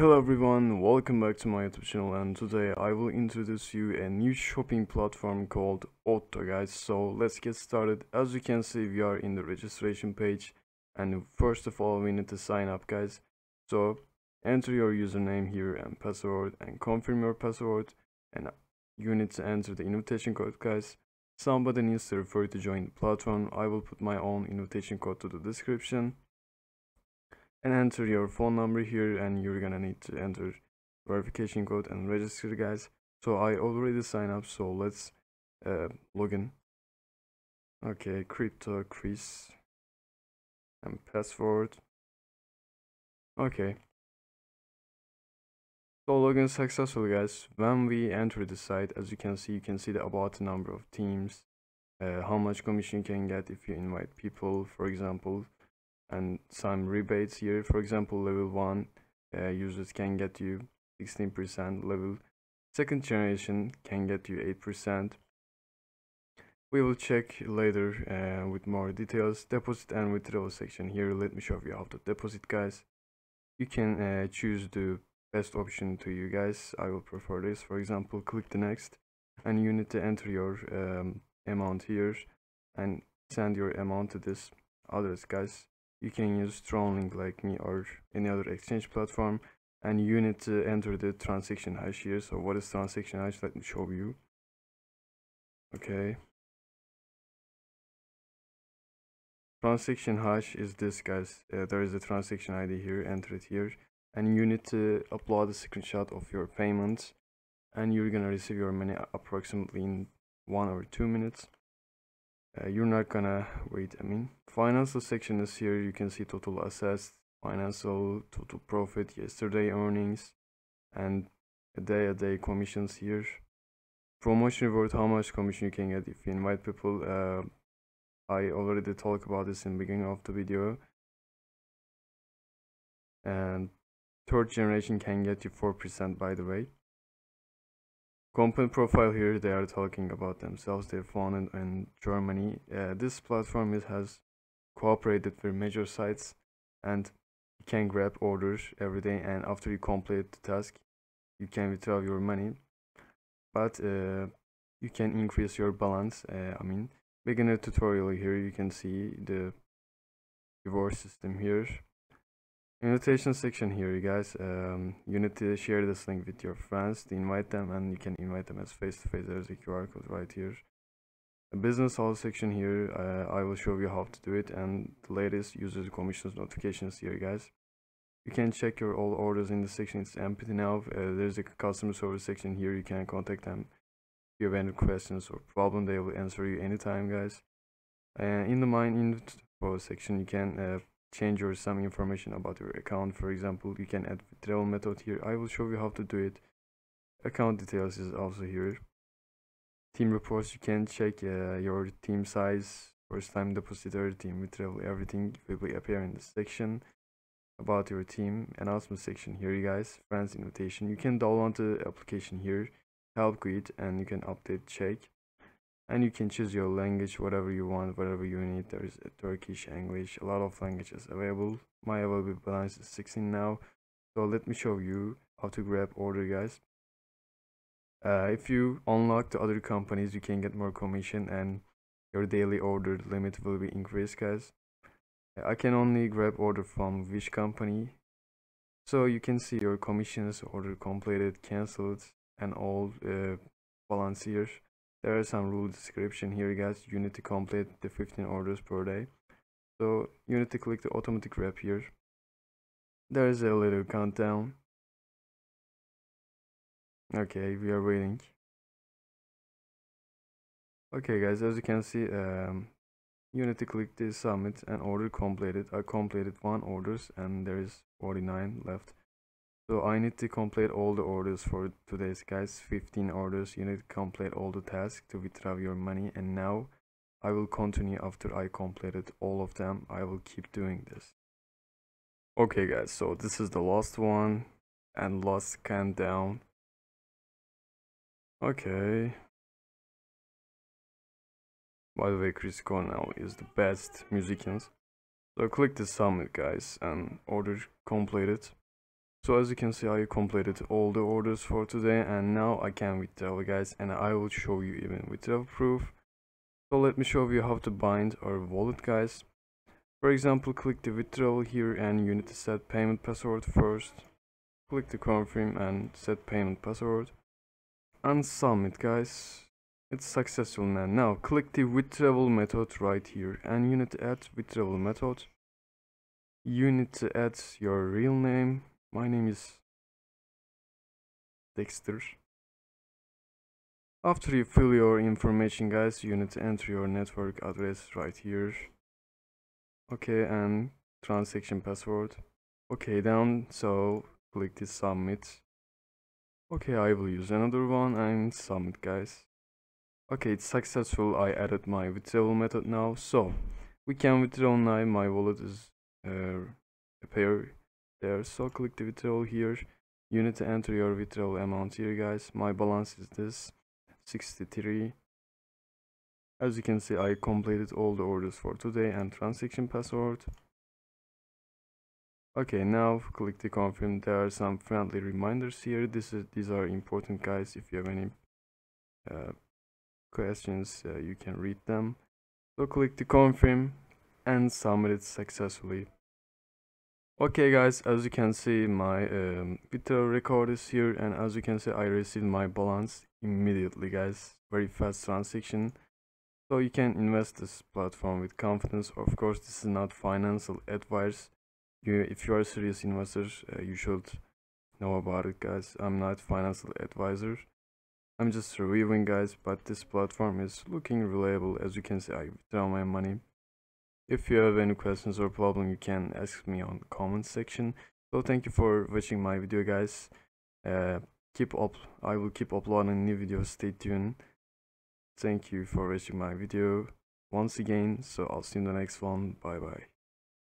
Hello everyone, welcome back to my YouTube channel and today I will introduce you a new shopping platform called Otto guys. So let's get started. As you can see we are in the registration page and first of all we need to sign up guys. So enter your username here and password and confirm your password and you need to enter the invitation code guys. Somebody needs to refer to join the platform. I will put my own invitation code to the description and enter your phone number here and you're gonna need to enter verification code and register guys. So i already signed up so let's uh, log in. Okay crypto chris and password. Okay. So login successful guys. When we enter the site as you can see you can see the about number of teams uh, how much commission you can get if you invite people for example and some rebates here. For example level 1 uh, users can get you 16% level second generation can get you 8% we will check later uh, with more details. Deposit and withdrawal section here. Let me show you how to deposit guys. You can uh, choose the best option to you guys. I will prefer this. For example click the next and you need to enter your um, amount here and send your amount to this address guys you can use TronLink like me or any other exchange platform and you need to enter the transaction hash here. So what is transaction hash? Let me show you. Okay. Transaction hash is this guys. Uh, there is a transaction id here enter it here and you need to upload a screenshot of your payments and you're gonna receive your money approximately in one or two minutes uh, you're not gonna wait i mean financial section is here. You can see total assets financial total profit yesterday earnings and a day a day commissions here. Promotion reward how much commission you can get if you invite people uh, i already talked about this in the beginning of the video. And third generation can get you four percent by the way company profile here they are talking about themselves they're founded in germany. Uh, this platform is, has cooperated with major sites and you can grab orders every day and after you complete the task you can withdraw your money. But uh, you can increase your balance uh, i mean beginner tutorial here you can see the reward system here invitation section here you guys. Um, you need to share this link with your friends to invite them and you can invite them as face to face there's a qr code right here. A business all section here uh, i will show you how to do it and the latest users commissions notifications here guys. You can check your all orders in the section. It's empty now. Uh, there's a customer service section here. You can contact them if you have any questions or problem. They will answer you anytime guys. And uh, in the mine info section you can uh, change or some information about your account. For example you can add withdrawal method here. I will show you how to do it. Account details is also here. Team reports you can check uh, your team size first time depositor team withdrawal everything will be appear in the section about your team announcement section here you guys. Friends invitation you can download the application here help grid and you can update check and you can choose your language whatever you want whatever you need. There's a turkish english a lot of languages available. My available balance is 16 now. So let me show you how to grab order guys. Uh, if you unlock the other companies you can get more commission and your daily order limit will be increased guys. I can only grab order from which company? So you can see your commissions order completed cancelled and all uh, balance here there are some rule description here guys. You need to complete the 15 orders per day. So you need to click the automatic wrap here. There is a little countdown. Okay we are waiting. Okay guys as you can see um, you need to click the submit and order completed i completed one orders and there is 49 left so I need to complete all the orders for today's guys. 15 orders. You need to complete all the tasks to withdraw your money. And now I will continue after I completed all of them. I will keep doing this. Okay guys. So this is the last one. And last countdown. Okay. By the way Chris Cornell is the best musicians. So click the summit guys and order completed so as you can see i completed all the orders for today and now i can withdraw guys and i will show you even withdrawal proof. So let me show you how to bind our wallet guys. For example click the withdrawal here and you need to set payment password first. Click the confirm and set payment password. And submit guys. It's successful now now click the withdrawal method right here and you need to add withdrawal method. You need to add your real name my name is Dexter. After you fill your information guys, you need to enter your network address right here. Okay, and transaction password. Okay, down, so click this submit. Okay, I will use another one and submit guys. Okay, it's successful. I added my withdrawal method now. So, we can withdraw now. My wallet is uh, appear there so click the withdrawal here. You need to enter your withdrawal amount here guys. My balance is this 63 as you can see i completed all the orders for today and transaction password. Okay now click the confirm there are some friendly reminders here. This is these are important guys. If you have any uh, questions uh, you can read them. So click the confirm and submit it successfully Okay guys, as you can see my um, video record is here and as you can see I received my balance immediately guys. Very fast transaction. So you can invest this platform with confidence. Of course this is not financial advice. You, if you are a serious investor uh, you should know about it guys. I'm not financial advisor. I'm just reviewing guys but this platform is looking reliable as you can see I withdraw my money if you have any questions or problem, you can ask me on the comment section. So thank you for watching my video, guys. Uh, keep up. I will keep uploading new videos. Stay tuned. Thank you for watching my video once again. So I'll see you in the next one. Bye bye.